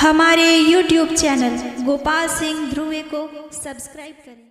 हमारे YouTube channel Gopal Singh Dhurve को subscribe करें।